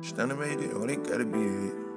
Stunning made it, or they gotta be it.